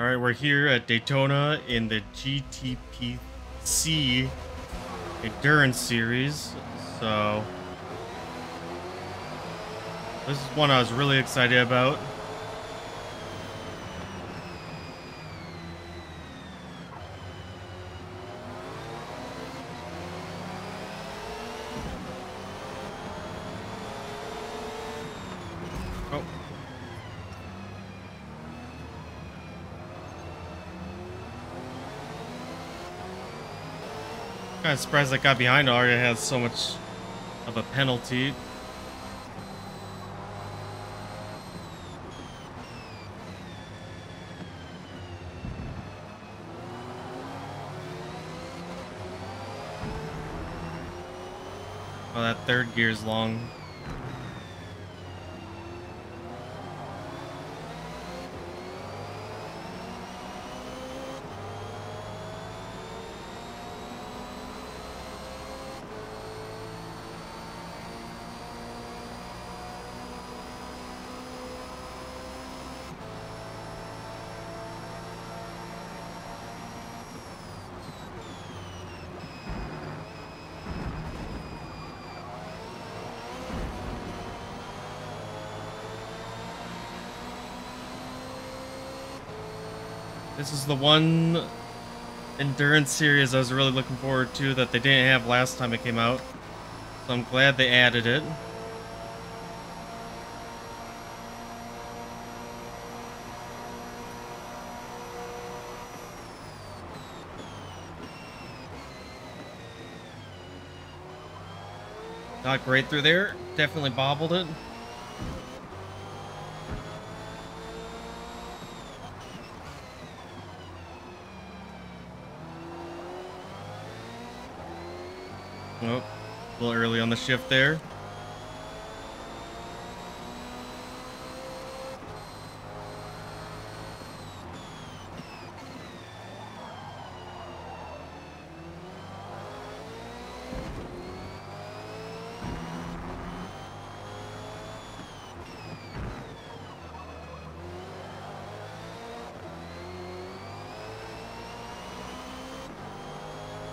All right, we're here at Daytona in the GTPC Endurance Series. So, this is one I was really excited about. Kind of surprised that got behind already has so much of a penalty. Oh, that third gear's long. This is the one endurance series I was really looking forward to that they didn't have last time it came out. So I'm glad they added it. Not great through there. Definitely bobbled it. Oh, a little early on the shift there.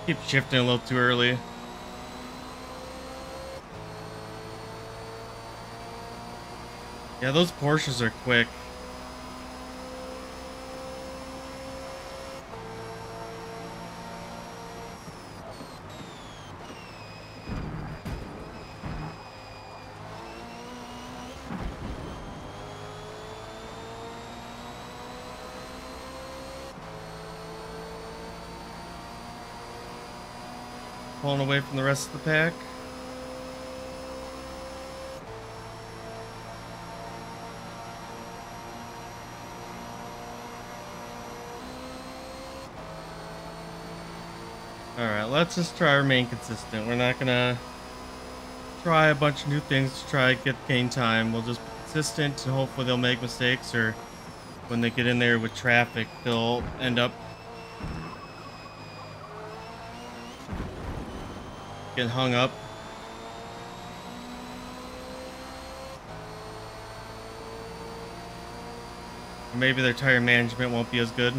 Keep shifting a little too early. Yeah, those Porsches are quick. Pulling away from the rest of the pack. Alright, let's just try to remain consistent. We're not gonna try a bunch of new things to try get gain time. We'll just be consistent and hopefully they'll make mistakes or when they get in there with traffic, they'll end up getting hung up. Maybe their tire management won't be as good.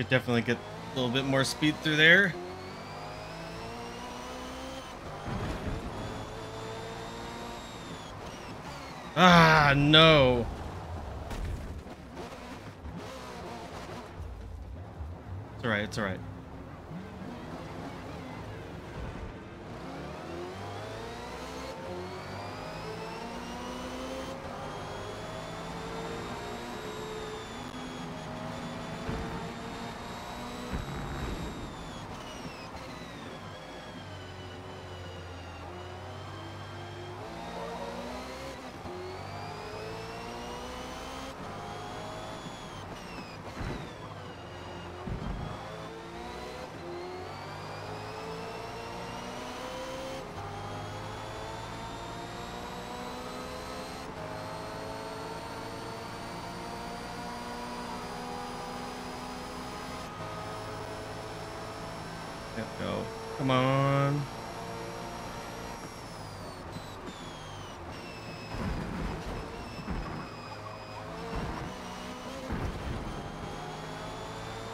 Could definitely get a little bit more speed through there. Ah, no. It's alright, it's alright. Come on.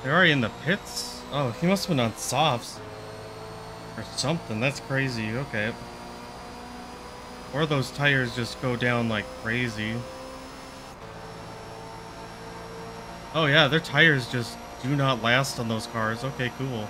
They're already in the pits? Oh, he must have been on softs. Or something. That's crazy. Okay. Or those tires just go down like crazy. Oh yeah, their tires just do not last on those cars. Okay, cool.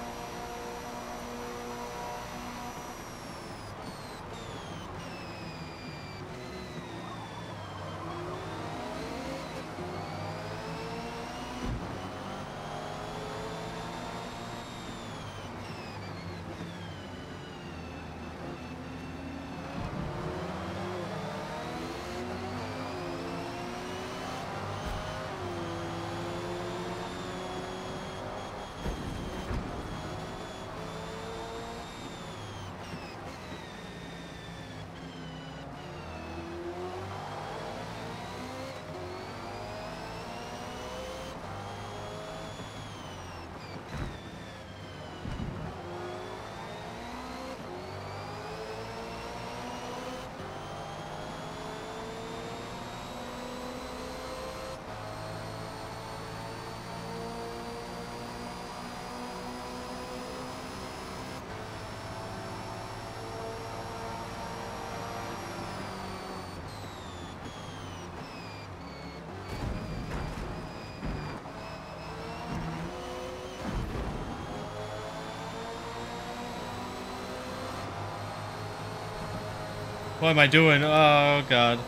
What am I doing? Oh, God.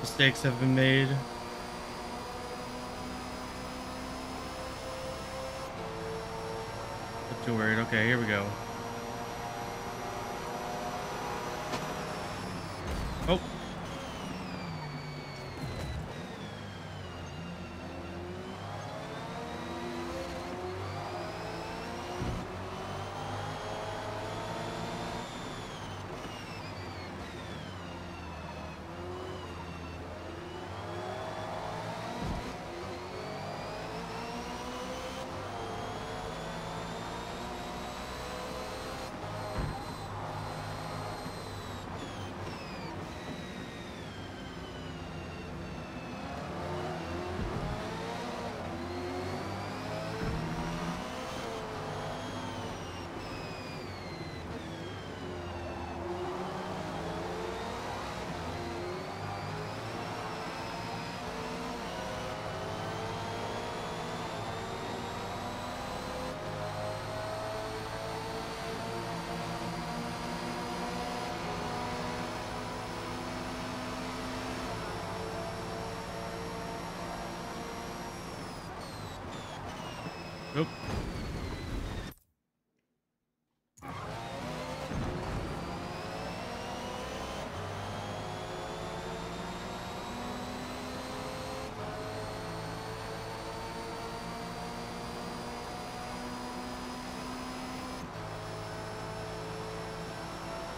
Mistakes have been made. Not too worried. Okay, here we go.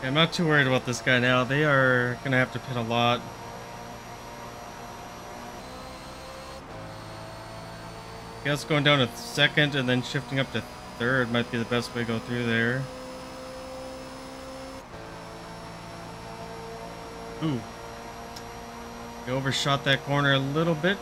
Yeah, I'm not too worried about this guy now. They are gonna have to pit a lot. guess going down to second and then shifting up to third might be the best way to go through there. Ooh. You overshot that corner a little bit.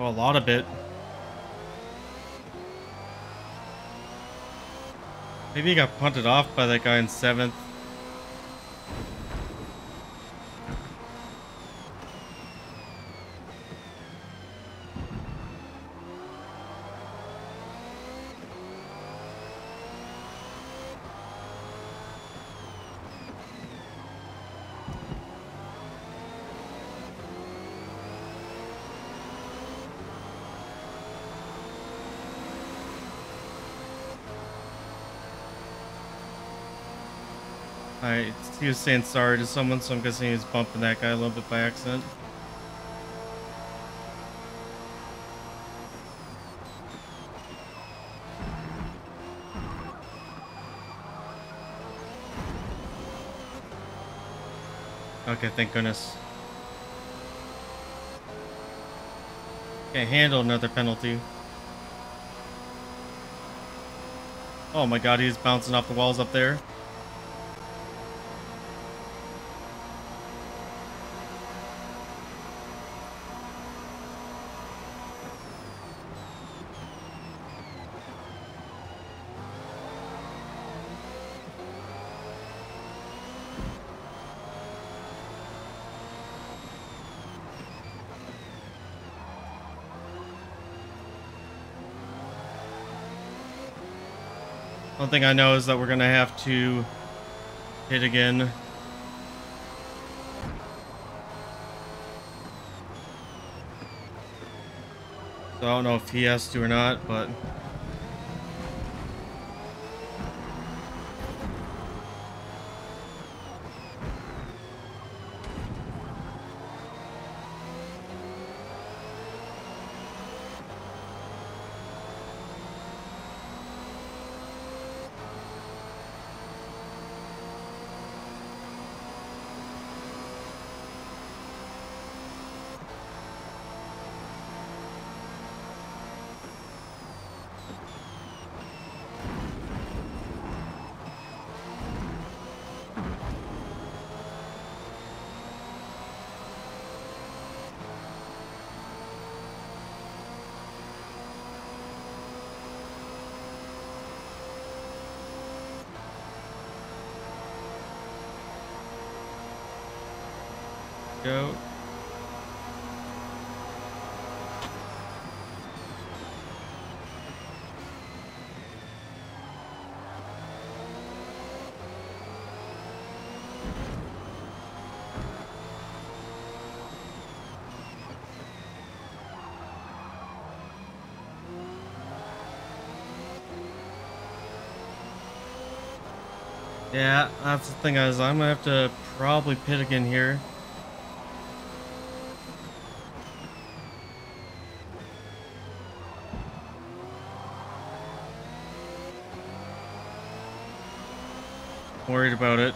Oh, a lot of it. Maybe he got punted off by that guy in seventh. I he was saying sorry to someone, so I'm guessing he was bumping that guy a little bit by accident. Okay, thank goodness. Can't handle another penalty. Oh my god, he's bouncing off the walls up there. One thing I know is that we're gonna have to hit again. So I don't know if he has to or not, but go. Yeah, that's the thing is I'm gonna have to probably pit again here. Worried about it.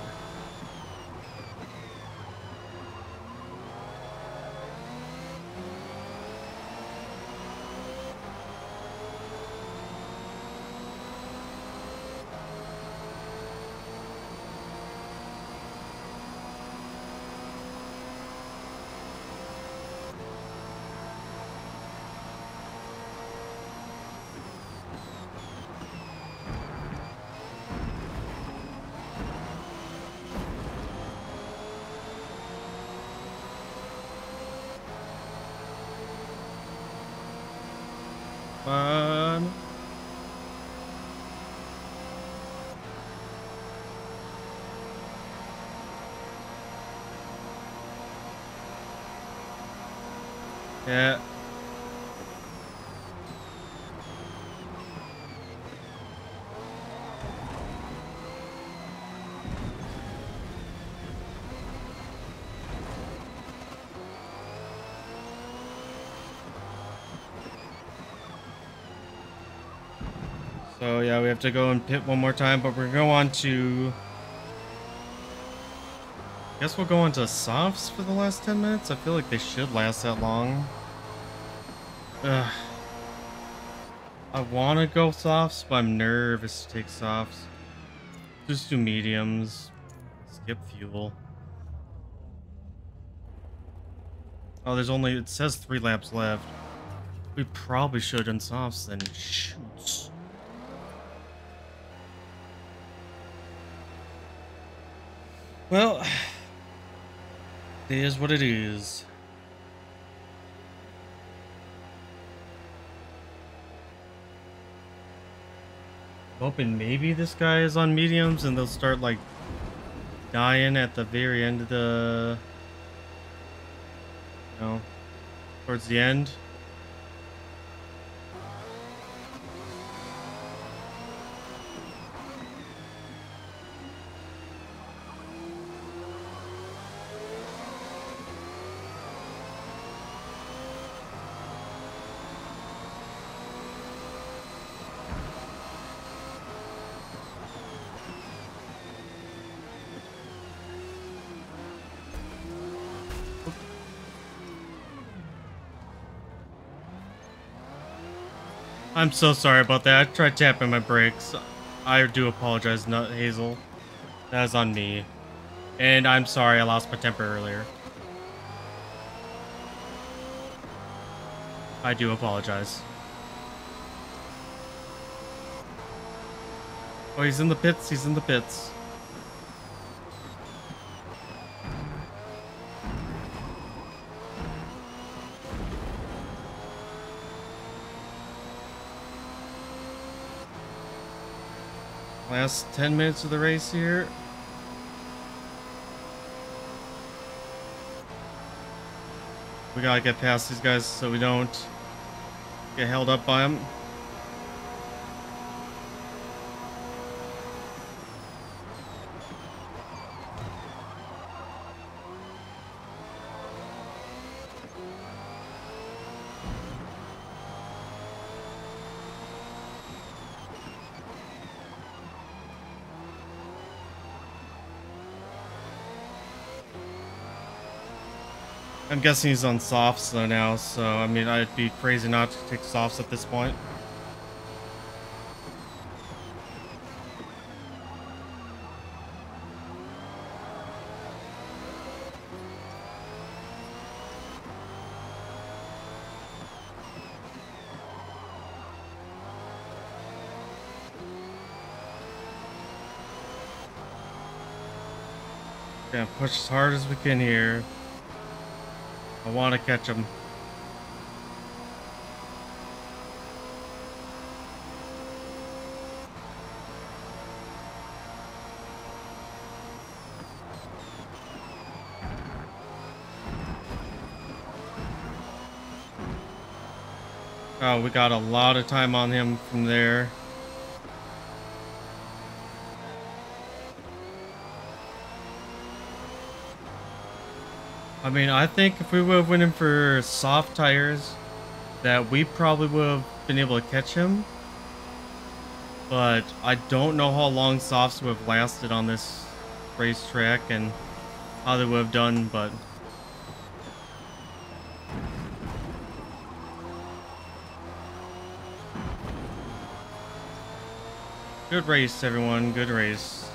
Yeah. So yeah, we have to go and pit one more time, but we're going on to. I guess we'll go on to softs for the last 10 minutes. I feel like they should last that long. Ugh. I want to go softs, but I'm nervous to take softs. Just do mediums. Skip fuel. Oh, there's only, it says three laps left. We probably should done softs then. Shoots. Well, it is what it is. Hoping maybe this guy is on mediums and they'll start like dying at the very end of the, you know, towards the end. I'm so sorry about that. I tried tapping my brakes. I do apologize, Nut Hazel. That is on me. And I'm sorry I lost my temper earlier. I do apologize. Oh, he's in the pits. He's in the pits. Last 10 minutes of the race here. We gotta get past these guys so we don't get held up by them. Guessing he's on softs though now, so I mean, I'd be crazy not to take softs at this point. Gonna push as hard as we can here. I want to catch him. Oh, we got a lot of time on him from there. I mean, I think if we would have went in for soft tires, that we probably would have been able to catch him. But I don't know how long softs would have lasted on this racetrack and how they would have done, but... Good race, everyone. Good race.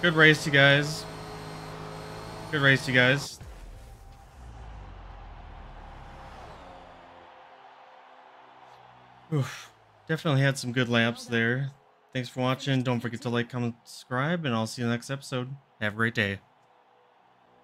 Good race, you guys. Good race, you guys. Oof. Definitely had some good laps there. Thanks for watching. Don't forget to like, comment, subscribe, and I'll see you next episode. Have a great day.